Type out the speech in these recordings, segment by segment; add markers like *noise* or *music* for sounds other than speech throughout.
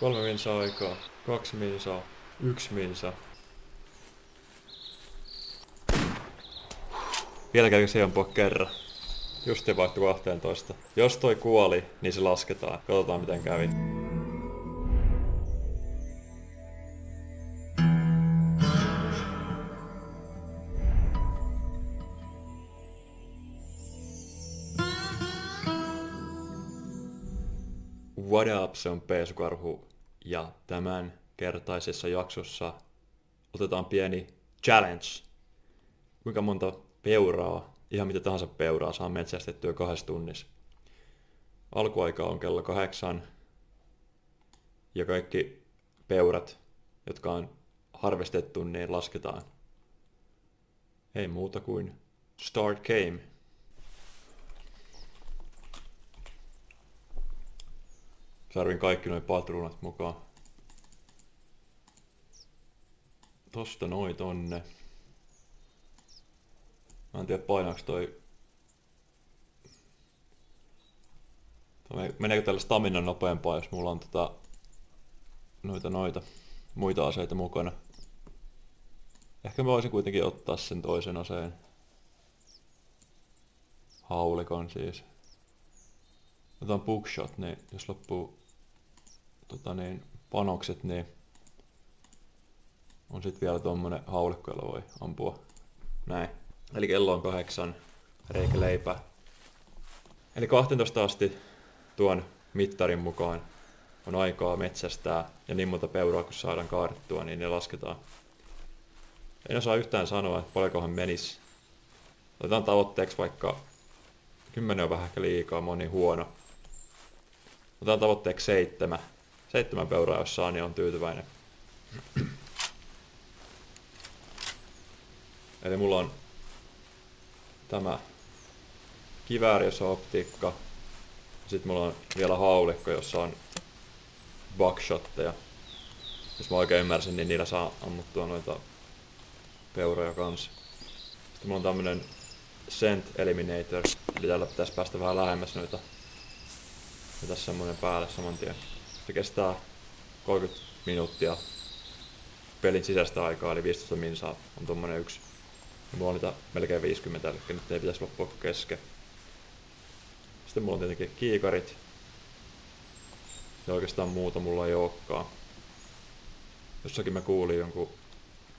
Kolme minsaa aikaa. Kaksi minsaa. Yksi minsa. Vielä käykö se ampua kerran? Just vaihtui 12. Jos toi kuoli, niin se lasketaan. Katsotaan miten kävi. Up, se on Peesukarhu ja tämän kertaisessa jaksossa otetaan pieni challenge. Kuinka monta peuraa, ihan mitä tahansa peuraa, saa metsästettyä kahdessa tunnissa. Alkuaika on kello kahdeksan ja kaikki peurat, jotka on harvestettu, niin lasketaan. Ei muuta kuin start game. Tarvin kaikki noin patruunat mukaan. Tosta noin tonne. Mä en tiedä painaako toi... toi meneekö tällä stamina nopeampaa, jos mulla on tota... Noita noita muita aseita mukana. Ehkä mä voisin kuitenkin ottaa sen toisen aseen. Haulikon siis. Otetaan bookshot, niin jos loppuu tota niin, panokset, niin on sitten vielä tuommoinen haulikko, jolla voi ampua näin. Eli kello on kahdeksan, reikä leipä. Eli 12 asti tuon mittarin mukaan on aikaa metsästää ja niin monta peuraa kun saadaan kaadettua, niin ne lasketaan. En osaa yhtään sanoa, että paljonkohan menis. Otetaan tavoitteeksi vaikka 10 on vähän ehkä liikaa, moni huono. Otetaan tavoitteeksi seitsemän. Seitsemän peuraa, jos saa, niin on tyytyväinen. Eli mulla on tämä kivääri, jossa on optiikka. Sitten mulla on vielä haulikko, jossa on buckshotteja. Jos mä oikein ymmärsin, niin niillä saa ammuttua noita peuroja kanssa. Sitten mulla on tämmönen Scent Eliminator, eli tällä pitäisi päästä vähän lähemmäs noita. Ja tässä semmonen päälle saman tien. Se kestää 30 minuuttia pelin sisäistä aikaa, eli 15 minsaa on tommonen yksi. Ja mulla on niitä melkein 50, eli nyt ei pitäisi loppua kesken. Sitten mulla on tietenkin kiikarit. Ja oikeastaan muuta mulla ei olekaan. Jossakin mä kuulin jonkun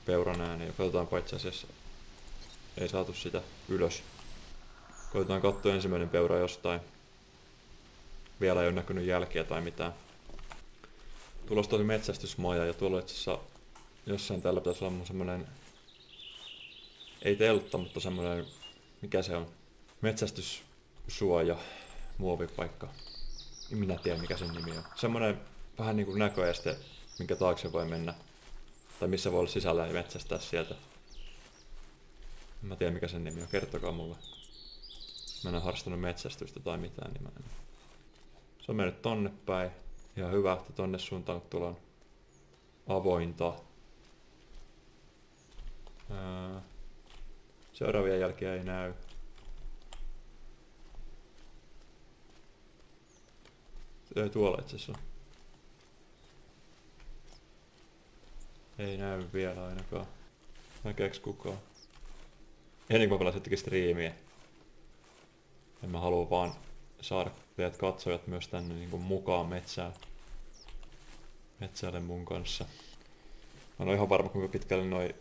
peuran ääni, ja katsotaanpa itse asiassa. Ei saatu sitä ylös. Koitetaan katsoa ensimmäinen peura jostain. Vielä ei ole näkynyt jälkiä tai mitään. Tulossa oli metsästysmaja ja tuolla itse asiassa jossain täällä pitäisi olla mun semmonen ei teltta, mutta semmoinen, mikä se on, metsästyssuoja, muovipaikka. Minä tiedän, mikä sen nimi on. Semmoinen vähän niin kuin näköeste, minkä taakse voi mennä. Tai missä voi olla sisällä ja metsästää sieltä. Mä tiedän, mikä sen nimi on. Kertokaa mulle. Mä en ole harrastanut metsästystä tai mitään, niin mä en. Se on mennyt tonne päin. Ihan hyvä, että tonne suuntaan on avointa. Seuraavia jälkiä ei näy. Tuolla itse asiassa Ei näy vielä ainakaan. Näkeeks kukaan? Ennen kuin mä pelasin striimiä. En mä halua vaan saada teidät katsojat myös tänne niin kuin mukaan metsään. Metsäälle mun kanssa. Mä en ole ihan varma kuinka pitkälle noi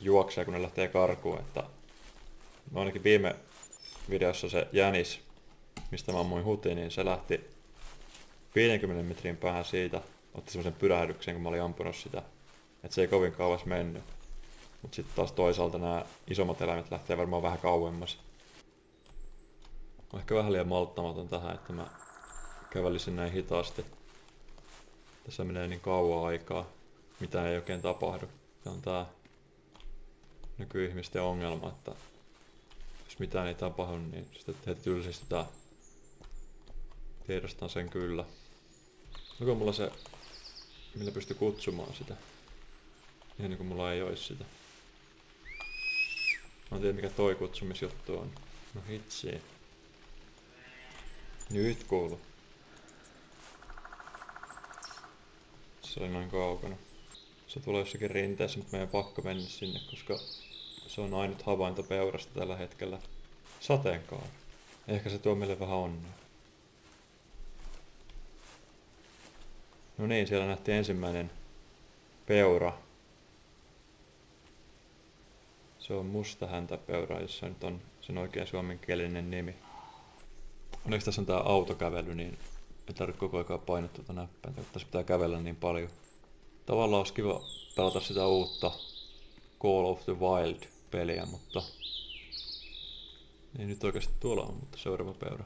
juoksee, kun ne lähtee karkuun. Että no ainakin viime videossa se jänis, mistä mä ammuin hutiin, niin se lähti 50 metrin päähän siitä, otti semmoisen pyrähdyksen, kun mä olin ampunut sitä. Että se ei kovin kauas mennyt. Mutta sitten taas toisaalta nämä isommat eläimet lähtee varmaan vähän kauemmas. On ehkä vähän liian malttamaton tähän, että mä kävelisin näin hitaasti. Tässä menee niin kauan aikaa, mitä ei oikein tapahdu. Tämä on tää nykyihmisten ongelma, että jos mitään ei tapahdu, niin sitten heti tylsistetään. Tiedostan sen kyllä. Onko mulla se, millä pystyy kutsumaan sitä? Ennen kuin mulla ei olisi sitä. Mä en tiedä mikä toi kutsumisjuttu on. No hitsi. Nyt kuulu. Se oli noin kaukana. Se tulee jossakin rinteessä, mutta meidän pakko mennä sinne, koska se on ainut havainto peurasta tällä hetkellä. Sateenkaari. Ehkä se tuo meille vähän onnea. No niin, siellä nähtiin ensimmäinen peura. Se on musta häntäpeura, jossa nyt on sen oikein suomenkielinen nimi. Onneksi tässä on tää autokävely, niin ei tarvitse koko ajan painaa tuota näppäintä, tässä pitää kävellä niin paljon. Tavallaan olisi kiva pelata sitä uutta Call of the Wild-peliä, mutta ei nyt oikeasti tuolla on, mutta seuraava peura.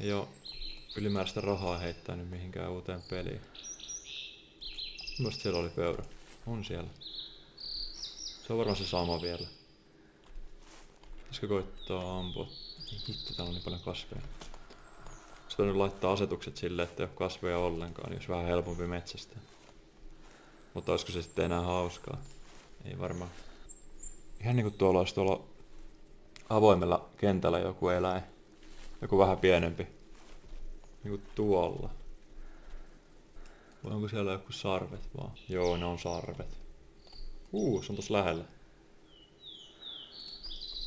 Ei ole ylimääräistä rahaa heittänyt mihinkään uuteen peliin. Mielestäni siellä oli peura. On siellä. Se on varmaan se sama vielä. Pitäisikö koittaa ampua? Hitto, täällä on niin paljon kasveja. Sitä nyt laittaa asetukset silleen, että ei ole kasveja ollenkaan, niin jos vähän helpompi metsästä. Mutta olisiko se sitten enää hauskaa? Ei varmaan. Ihan niinku tuolla olisi tuolla avoimella kentällä joku eläin. Joku vähän pienempi. Niinku tuolla. Vai onko siellä joku sarvet vaan? Joo, ne on sarvet. Uu, se on tossa lähellä.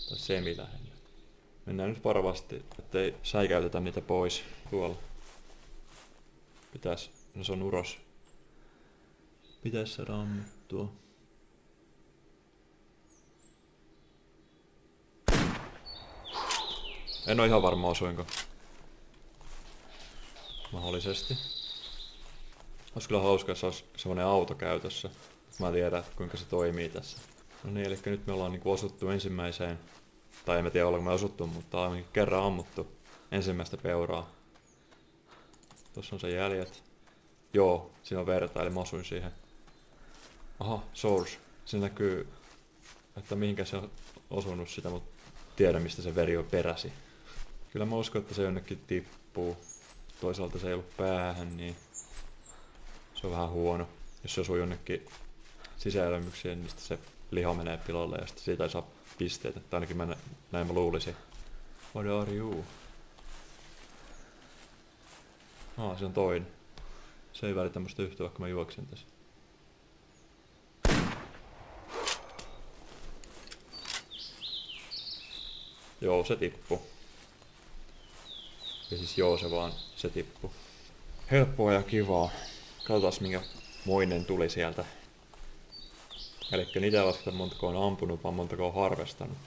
Tai semi lähellä. Mennään nyt varovasti, ettei säikäytetä niitä pois tuolla. Pitäis, no se on uros. Pitäis saada ammuttua. En oo ihan varma osuinko. Mahdollisesti. Olisi kyllä hauska, jos olisi semmonen auto käytössä. Mä tiedän, kuinka se toimii tässä. No niin, eli nyt me ollaan niinku osuttu ensimmäiseen, tai en tiedä ollaanko me osuttu, mutta ainakin kerran ammuttu ensimmäistä peuraa. Tuossa on se jäljet. Joo, siinä on verta, eli mä osuin siihen. Aha, source. Se näkyy, että mihinkä se on osunut sitä, mutta tiedä mistä se veri on peräsi. Kyllä mä uskon, että se jonnekin tippuu. Toisaalta se ei ollut päähän, niin se on vähän huono. Jos se osuu jonnekin sisäelämyksiin, niin se liha menee pilalle ja sitten siitä ei saa pisteitä. Tai ainakin mä näin mä luulisin. What are you? Ah, se on toinen. Se ei välitä musta yhtä, vaikka mä juoksen tässä. Joo, se tippu. Ja siis joo, se vaan, se tippu. Helppoa ja kivaa. Katsotaan minkä moinen tuli sieltä. Eli niitä lasketa montako on ampunut, vaan montako on harvestanut.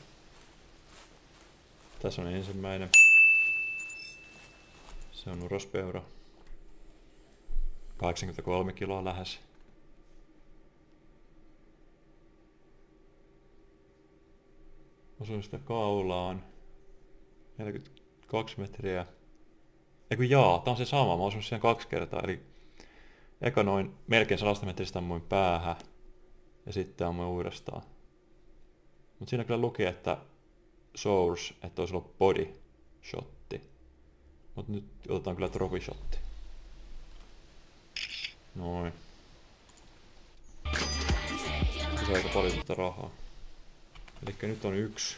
Tässä on ensimmäinen. Se on urospeura. 83 kiloa lähes. Osuin sitä kaulaan. 42 metriä. Eikö jaa, tää on se sama. Mä osun siihen kaksi kertaa. Eli eka noin melkein 100 metristä ammuin päähän. Ja sitten ammuin uudestaan. Mutta siinä kyllä luki, että source, että olisi ollut body shotti. Mutta nyt otetaan kyllä trophy shotti. Noin. Se aika paljon tätä rahaa. Eli nyt on yksi.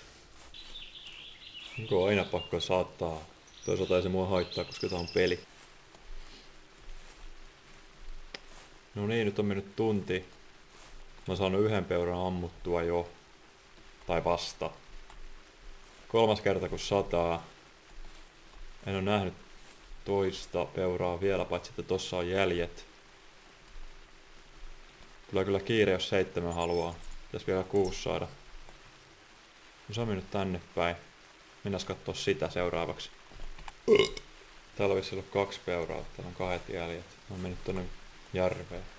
Onko aina pakko saattaa? Toisaalta ei se mua haittaa, koska tää on peli. No niin, nyt on mennyt tunti. Mä oon saanut yhden peuran ammuttua jo. Tai vasta. Kolmas kerta kun sataa. En ole nähnyt toista peuraa vielä, paitsi että tossa on jäljet. Kyllä kyllä kiire, jos seitsemän haluaa. Pitäis vielä kuusi saada. No se on mennyt tänne päin. Mennään katsoa sitä seuraavaksi. Täällä olisi ollut kaksi peuraa, täällä on kahdet jäljet. Mä oon mennyt tonne järveen.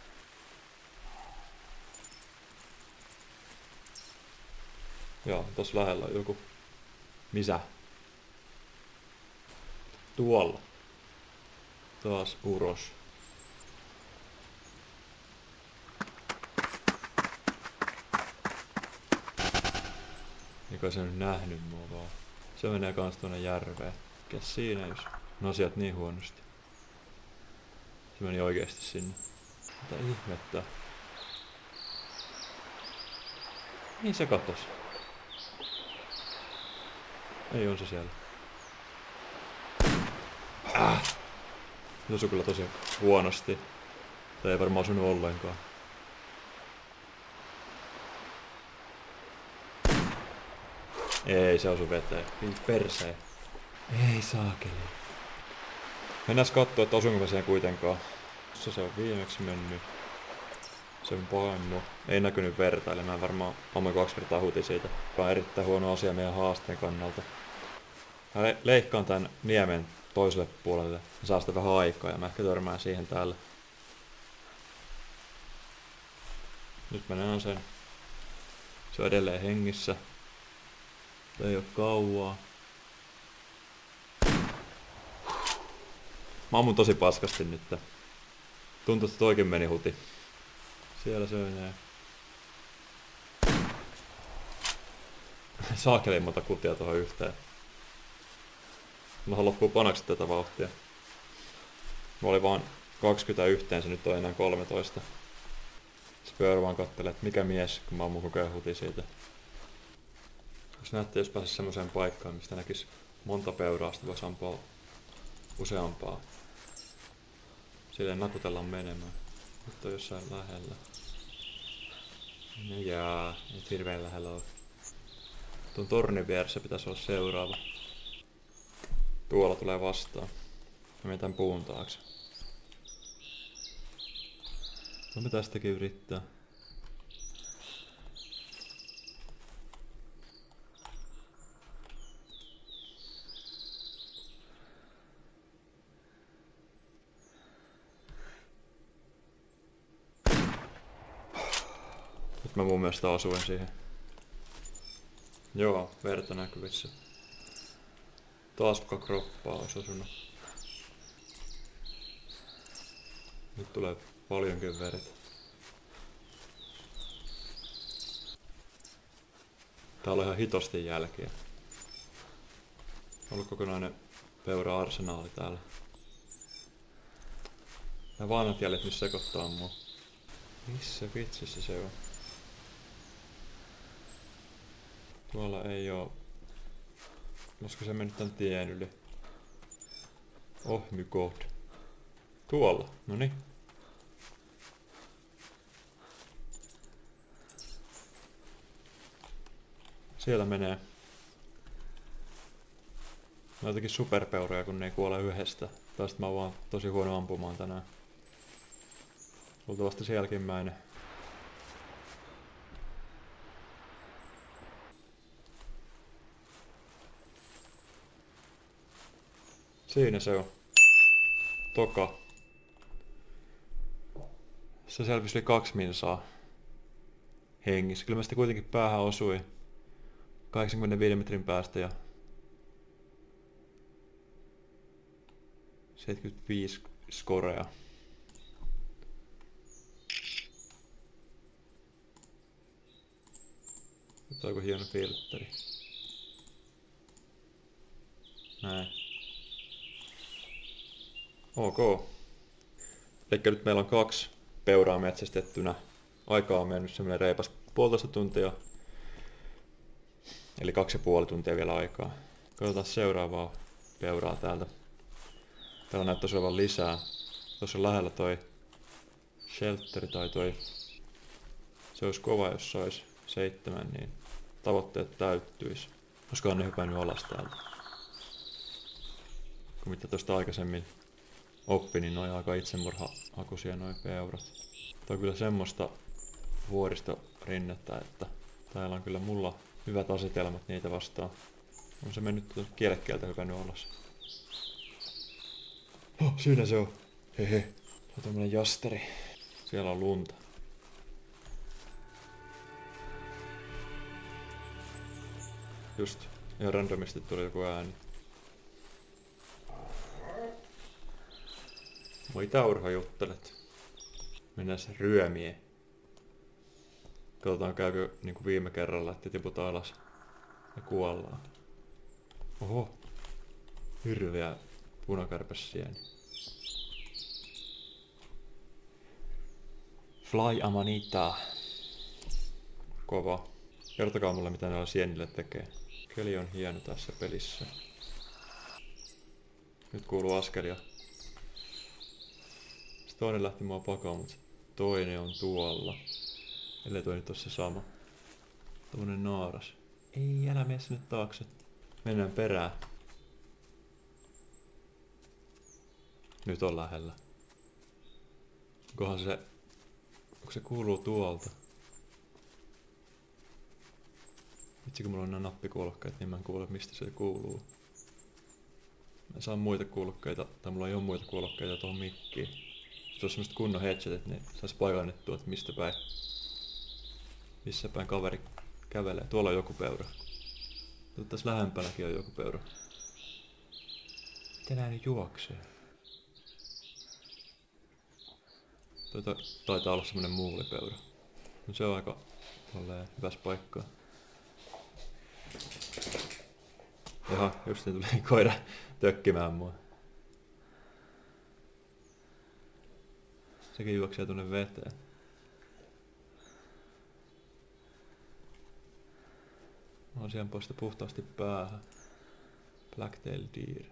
Joo, tossa lähellä on joku. Missä? Tuolla. Taas uros. Eikä se nyt nähnyt mua vaan. Se menee kans tuonne järveen. Mikä siinä jos on asiat niin huonosti? Se meni oikeesti sinne. Mitä ihmettä? Niin se katos. Ei on se siellä. Ah! Se osui kyllä tosi huonosti. Tai ei varmaan osunut ollenkaan. Ei se osu veteen. Ei perseen. Ei saakeli. Mennään katsoa, että osunko mä siihen kuitenkaan. Se se on viimeksi mennyt. Se on painnu. Ei näkynyt verta, eli mä varmaan ammoin kaksi kertaa huti siitä. Joka on erittäin huono asia meidän haasteen kannalta. Mä le leikkaan tän niemen toiselle puolelle. Ja saa sitä vähän aikaa ja mä ehkä törmään siihen täällä. Nyt mä näen sen. Se on edelleen hengissä. Ei oo kauaa. Mä ammun tosi paskasti nyt. Tuntuu, että toikin meni huti. Siellä on *laughs* Saakeli monta kutia tuohon yhteen. Mä loppuu panaksi tätä vauhtia. Mä oli vaan 20 yhteen, se nyt on enää 13. Spör vaan kattelee, että mikä mies, kun mä ammun koko huti siitä. Jos näette, jos pääsisi semmoiseen paikkaan, mistä näkisi monta peuraa, sitä voisi ampua useampaa. Silleen nakutellaan menemään. Nyt on jossain lähellä. No jaa, nyt hirveen lähellä on. Tuon tornin vieressä pitäisi olla seuraava. Tuolla tulee vastaan. Mä menen puun taakse. No mitä tästäkin yrittää? Mä mun mielestä osuin siihen. Joo, verta näkyvissä. Taas kuka kroppaa olisi osunut. Nyt tulee paljonkin veret. Täällä on ihan hitosti jälkiä. Ollut kokonainen peura-arsenaali täällä. Nämä vanhat jäljet nyt sekoittaa mua. Missä vitsissä se on? Tuolla ei oo. Olisiko se mennyt tän tien yli? Oh my god. Tuolla, no niin. Siellä menee. Mä jotenkin superpeuroja, kun ne ei kuole yhdestä. Tästä mä oon vaan tosi huono ampumaan tänään. Luultavasti se jälkimmäinen. Siinä se on. Toka. Se selvisi yli kaksi minsaa hengissä. Kyllä mä sitä kuitenkin päähän osui 85 metrin päästä ja 75 skorea. Nyt onko hieno filtteri. Näin. Ok. Eli nyt meillä on kaksi peuraa metsästettynä. Aikaa on mennyt semmoinen reipas puolitoista tuntia. Eli kaksi ja puoli tuntia vielä aikaa. Katsotaan seuraavaa peuraa täältä. Täällä näyttäisi olevan lisää. Tuossa on lähellä toi shelteri tai toi... Se olisi kova, jos se olisi seitsemän, niin tavoitteet täyttyisi. On ne hypännyt alas täältä. Kun mitä tuosta aikaisemmin oppi, niin noin aika itsemurhahakuisia noin peurat. Tuo on kyllä semmoista vuoristorinnettä, että täällä on kyllä mulla hyvät asetelmat niitä vastaan. On se mennyt kielekkeeltä hypännyt alas. Oh, siinä se on. Hehe. Se on tämmönen jasteri. Siellä on lunta. Just. Ihan randomisti tuli joku ääni. Mitä Urho juttelet? Se ryömie. Katsotaan käykö niin kuin viime kerralla, että tiputaan alas ja kuollaan. Oho. Hirveä punakärpäsieni. Fly Amanita. Kova. Kertokaa mulle mitä näillä sienille tekee. Keli on hieno tässä pelissä. Nyt kuuluu askelia toinen lähti mua pakoon, mutta toinen on tuolla. Ellei toi nyt ole se sama. Tuommoinen naaras. Ei, älä mene sinne taakse. Mennään perään. Nyt on lähellä. Onkohan se... Onko se kuuluu tuolta? Vitsi kun mulla on nämä nappikuulokkeet, niin mä en kuule mistä se kuuluu. Mä saan muita kuulokkeita, tai mulla ei ole muita kuulokkeita tuohon mikkiin. Olisi semmoset kunnon headsetit, niin sais paikannettua, että mistä päin. Missä päin kaveri kävelee. Tuolla on joku peura. Tässä lähempänäkin on joku peura. Miten nää nyt juoksee? Tuota, taitaa olla semmonen muulipeura. No se on aika tolleen hyvässä paikkaa. Jaha, just niin tuli koira tökkimään mua. Sekin juoksee tuonne veteen. Siihen poista puhtaasti päähän. Blacktail deer.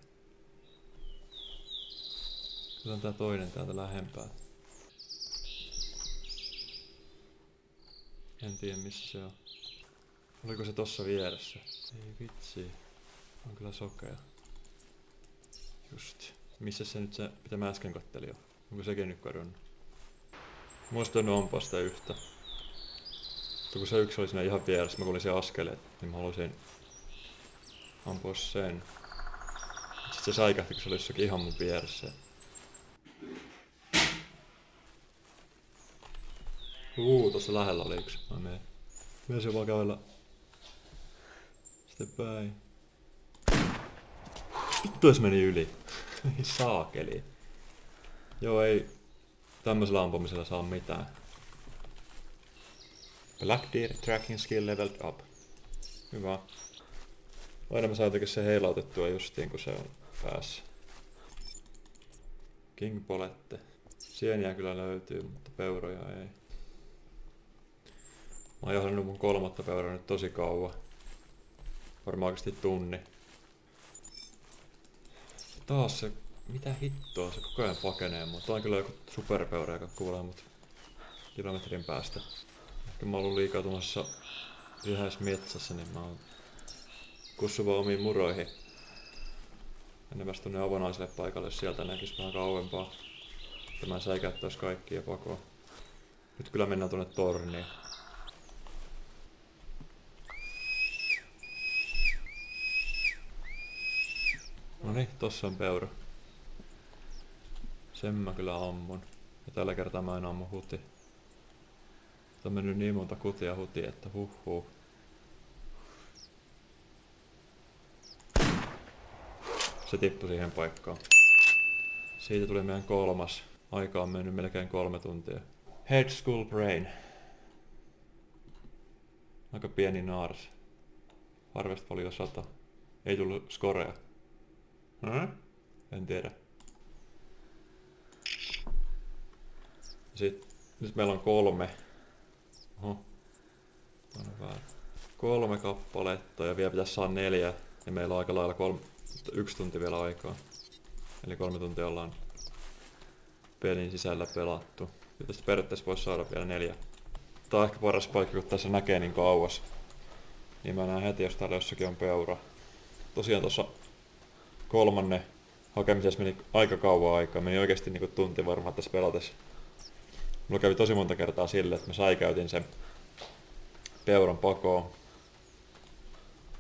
On tää toinen täältä lähempää. En tiedä missä se on. Oliko se tossa vieressä? Ei vitsi. On kyllä sokea. Just. Missä se nyt se, mitä mä äsken kattelin jo? Onko sekin nyt kadonnut? Muista on ampua sitä yhtä. Mutta kun se yksi oli siinä ihan vieressä, mä kuulin sen askeleet, niin mä haluaisin ampua sen. Sitten se säikähti, kun se oli jossakin ihan mun vieressä. Uu, tossa lähellä oli yksi. Mä menen. Menen se vaan kävellä. Sitten päin. Vittu jos meni yli. *laughs* Saakeli. Joo ei tämmöisellä ampumisella saa mitään. Black Deer tracking skill leveled up. Hyvä. Aina mä saan se heilautettua justiin kun se on päässä. King Polette. Sieniä kyllä löytyy, mutta peuroja ei. Mä oon johdannut mun kolmatta peuraa nyt tosi kauan. Varmaan tunni. Taas se... Mitä hittoa, se koko ajan pakenee mutta on kyllä joku superpeura, joka kuulee mut kilometrin päästä. Ehkä mä oon liikaa tuommoisessa yhdessä metsässä, niin mä oon kussuva omiin muroihin. Enemmän tuonne avonaiselle paikalle, jos sieltä näkis vähän kauempaa. Tämä säikäyttäis kaikkia pakoa. Nyt kyllä mennään tuonne torniin. No niin, tossa on peura. Sen mä kyllä ammun. Ja tällä kertaa mä en ammu huti. On mennyt niin monta kutia huti, että huh huh. Se tippui siihen paikkaan. Siitä tuli meidän kolmas. Aika on mennyt melkein kolme tuntia. Head School Brain. Aika pieni naars. Harvest Valio 100. Ei tullut skorea. Hmm? En tiedä. Sitten nyt meillä on kolme. Oho. Kolme kappaletta ja vielä pitäisi saada neljä. Ja meillä on aika lailla kolme, yksi tunti vielä aikaa. Eli kolme tuntia ollaan pelin sisällä pelattu. Ja tästä periaatteessa voisi saada vielä neljä. Tää on ehkä paras paikka, kun tässä näkee niin kauas. Niin mä näen heti, jos täällä jossakin on peura. Tosiaan tuossa kolmanne hakemisessa meni aika kauan aikaa. Meni oikeasti niin tunti varmaan tässä pelatessa. Mulla kävi tosi monta kertaa sille, että mä säikäytin sen peuran pakoon.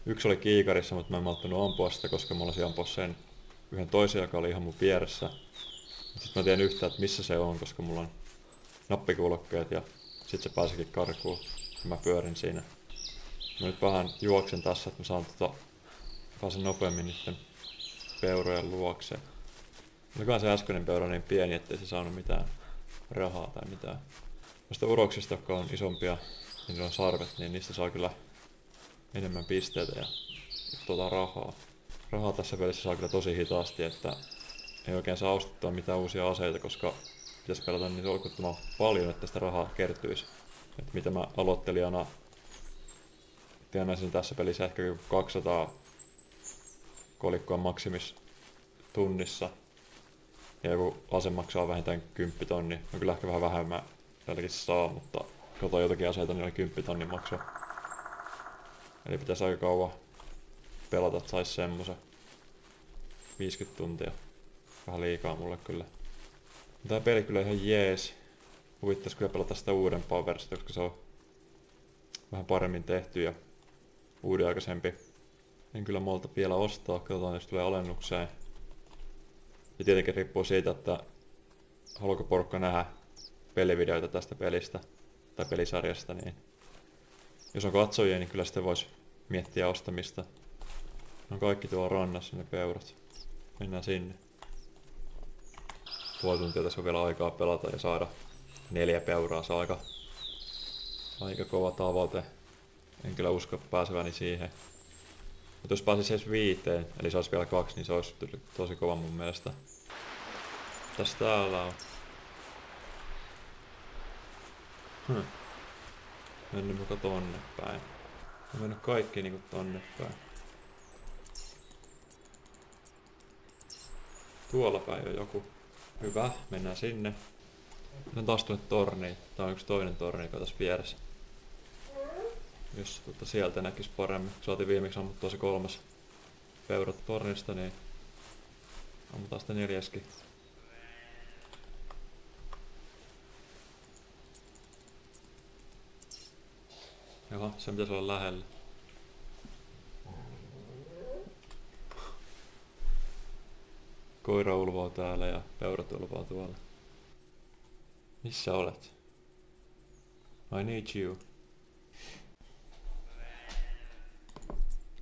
Yksi oli kiikarissa, mutta mä en malttanut ampua sitä, koska mulla olisi ampua sen yhden toisen, joka oli ihan mun vieressä. Sitten mä tiedän yhtään, että missä se on, koska mulla on nappikuulokkeet ja sitten se pääsikin karkuun, mä pyörin siinä. Mä nyt vähän juoksen tässä, että mä saan tota, pääsen nopeammin niiden peurojen luokse. Olikohan se äskeinen peura niin pieni, ettei se saanut mitään rahaa tai mitään. Noista uroksista, jotka on isompia, niin on sarvet, niin niistä saa kyllä enemmän pisteitä ja tuota rahaa. Rahaa tässä pelissä saa kyllä tosi hitaasti, että ei oikein saa ostettua mitään uusia aseita, koska pitäisi pelata niin olkuttoman paljon, että sitä rahaa kertyisi. Että mitä mä aloittelijana tienaisin tässä pelissä ehkä 200 kolikkoa maksimis tunnissa. Ja joku ase maksaa vähintään 10 tonni. No kyllä ehkä vähän vähemmän pelkissä saa, mutta katsoin jotakin aseita, niin oli 10 tonni maksaa. Eli pitäisi aika kauan pelata, että saisi semmosen 50 tuntia. Vähän liikaa mulle kyllä. Tää peli kyllä ihan jees. Huvittais kyllä pelata sitä uudempaa versiota, koska se on vähän paremmin tehty ja uudenaikaisempi. En kyllä molta vielä ostaa, katsotaan jos tulee alennukseen. Ja tietenkin riippuu siitä, että haluaako porukka nähdä pelivideoita tästä pelistä tai pelisarjasta, niin jos on katsojia, niin kyllä sitten voisi miettiä ostamista. Ne on kaikki tuolla rannassa ne peurat. Mennään sinne. Puoli tuntia tässä on vielä aikaa pelata ja saada neljä peuraa. Se on aika, aika kova tavoite. En kyllä usko pääseväni siihen. Mutta jos pääsisi edes viiteen, eli se olisi vielä kaksi, niin se olisi tosi kova mun mielestä. Tässä täällä on? Hmm. Mennyt muka tonne päin. On mennyt kaikki niinku tonne päin. Tuolla päin on joku. Hyvä, mennään sinne. Mennään taas tuonne torniin. Tää on yksi toinen torni, joka tässä vieressä. Jos tuota sieltä näkis paremmin. Saatiin viimeksi ammuttua se kolmas peurat tornista, niin ammutaan sitä neljäskin. Joo, se pitäisi olla lähellä. Koira ulvoo täällä ja peurat ulvoo tuolla. Missä olet? I need you.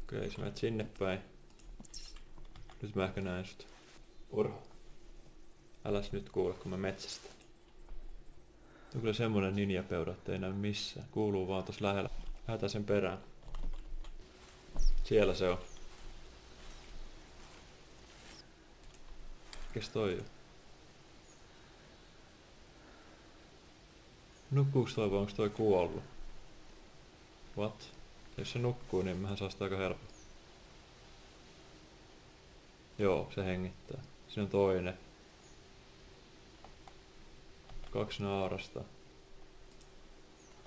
Okei, okay, sä menet sinne päin. Nyt mä ehkä näen sut. Urho. Äläs nyt kuule, kun mä metsästä. On kyllä semmonen ninjapeura, ettei näy missään. Kuuluu vaan tossa lähellä. Lähetään sen perään. Siellä se on. Kes toi on? Nukkuuks toi vai onks toi kuollut? What? Jos se nukkuu, niin mehän saa sitä aika helppo. Joo, se hengittää. Siinä on toinen. Kaksi naarasta.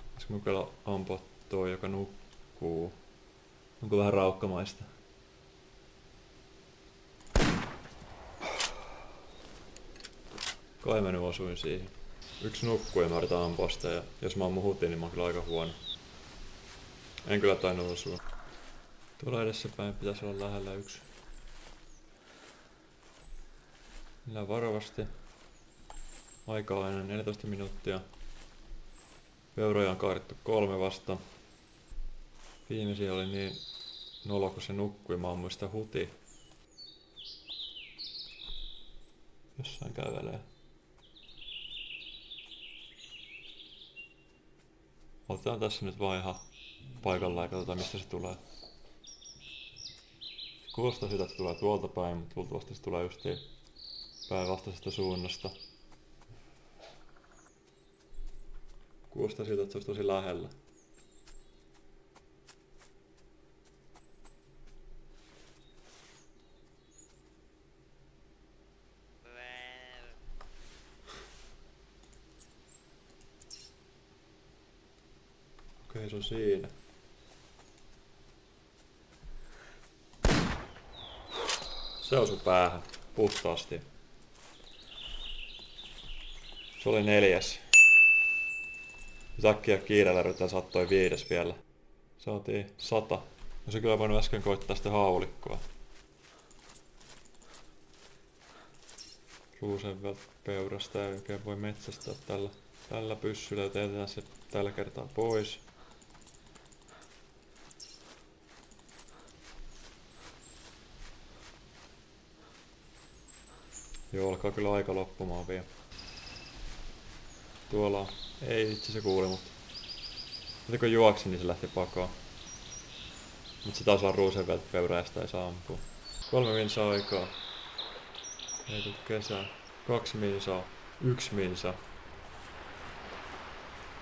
Pitäisikö mun kyllä ampua tuo, joka nukkuu? Onko vähän raukkamaista? Kai mä nyt osuin siihen. Yksi nukkuu ja mä yritän ampua sitä ja jos mä ammun hutiin, niin mä oon kyllä aika huono. En kyllä tainnut osua. Tuolla edessäpäin pitäisi olla lähellä yksi. Millä varovasti. Aikaa aina 14 minuuttia. Peuroja on kaadettu kolme vasta. Viimeisiä oli niin nolo, kun se nukkui. Mä ammuin sitä huti. Jossain kävelee. Otetaan tässä nyt vaan ihan paikallaan ja katsotaan mistä se tulee. Kuulostaa sitä, että se tulee tuolta päin, mutta luultavasti se tulee just päinvastaisesta suunnasta. Kuulostaa siltä, että se olisi tosi lähellä. Okei, se on siinä. Se osui päähän puhtaasti. Se oli neljäs. Sakkia kiireellä yritetään sattoi viides vielä. Saatiin sata. No se kyllä voinut äsken koittaa sitä haulikkoa. Ruusen peurasta ei oikein voi metsästää tällä, tällä pyssyllä, joten se tällä kertaa pois. Joo, alkaa kyllä aika loppumaan vielä. Tuolla on. Ei itse se kuule, mutta... Mutta kun juoksi, niin se lähti pakoon. Mut se taas on Roosevelt peuräistä ei saa ampua. Kolme minsaa aikaa. Ei tuu kesää. Kaksi minsaa. Yksi minsa.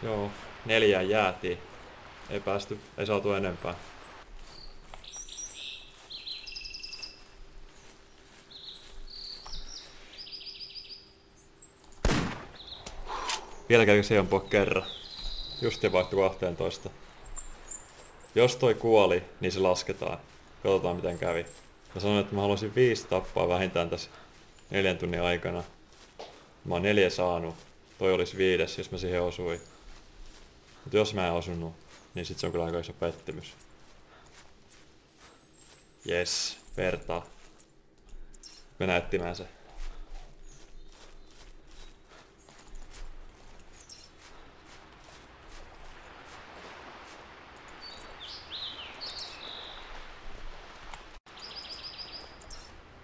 Joo, neljään jäätiin. Ei päästy, ei saatu enempää. Vielä käykö ampua kerran. Justi vaihtui 12. Jos toi kuoli, niin se lasketaan. Katsotaan miten kävi. Mä sanoin, että mä haluaisin viisi tappaa vähintään tässä neljän tunnin aikana. Mä oon neljä saanut. Toi olisi viides, jos mä siihen osuin. Mutta jos mä en osunut, niin sit se on kyllä aika iso pettymys. Yes, vertaa. Mennään etsimään se.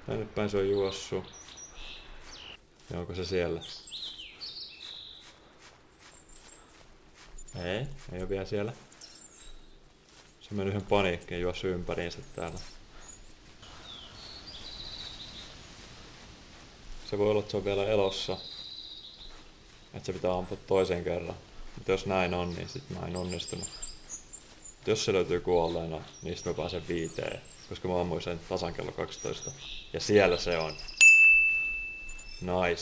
Tänne päin se on juossu. Ja onko se siellä? Ei, ei ole vielä siellä. Se on mennyt yhden paniikkiin juossu ympäriinsä täällä. Se voi olla, että se on vielä elossa. Että se pitää ampua toisen kerran. Mutta jos näin on, niin sit mä en onnistunut. Mutta jos se löytyy kuolleena, niin sit mä pääsen viiteen. Koska mä ammuin sen tasan kello 12. Ja siellä se on. Nice.